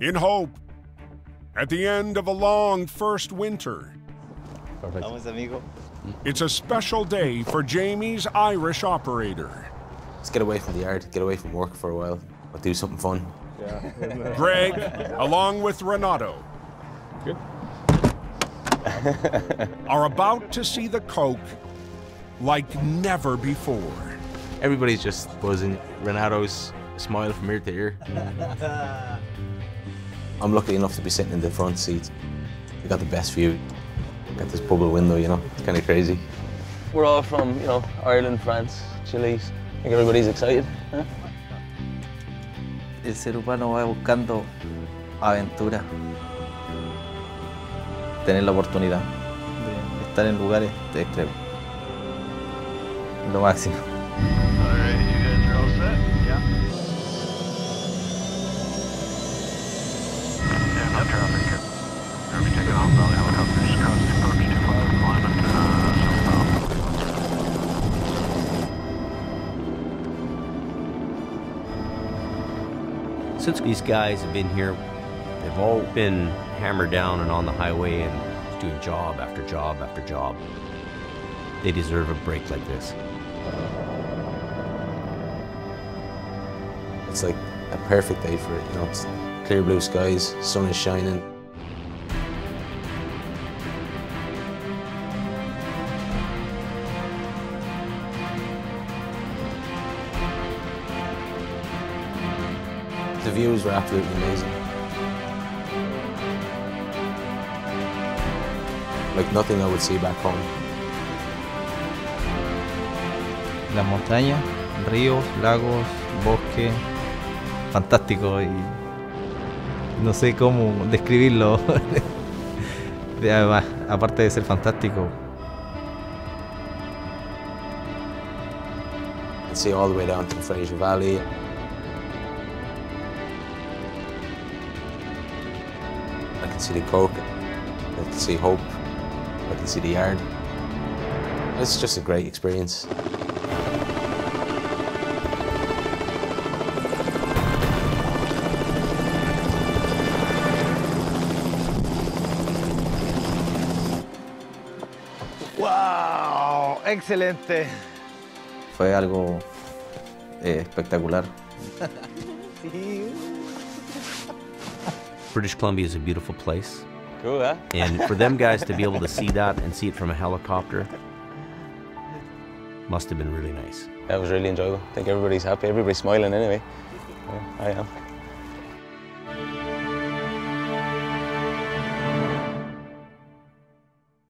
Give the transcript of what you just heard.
In hope, at the end of a long first winter, Perfect. Vamos, amigo. it's a special day for Jamie's Irish operator. Let's get away from the yard, get away from work for a while, but do something fun. Greg, along with Renato, Good. are about to see the Coke like never before. Everybody's just buzzing. Renato's smile from ear to ear. I'm lucky enough to be sitting in the front seat. We got the best view. Got this bubble window, you know. It's kind of crazy. We're all from, you know, Ireland, France, Chile. I think everybody's excited. Huh? El ser humano va buscando aventura. Tener la oportunidad de estar en lugares extremos. Lo máximo. Alright, you Since these guys have been here, they've all been hammered down and on the highway and doing job after job after job. They deserve a break like this. It's like a perfect day for it, you know. It's clear blue skies, sun is shining. The views were absolutely amazing. Like nothing I would see back home. Las montañas, ríos, lagos, bosque, fantástico y no sé cómo describirlo. De- Además, aparte de ser fantástico, see all the way down to the Fraser Valley. Can see the Coke, I can see Hope, I can see the yard. It's just a great experience. ¡Wow! ¡Excelente! fue algo eh, espectacular. British Columbia is a beautiful place, Cool, huh? and for them guys to be able to see that and see it from a helicopter must have been really nice. That was really enjoyable. I think everybody's happy. Everybody's smiling anyway. Yeah, I am.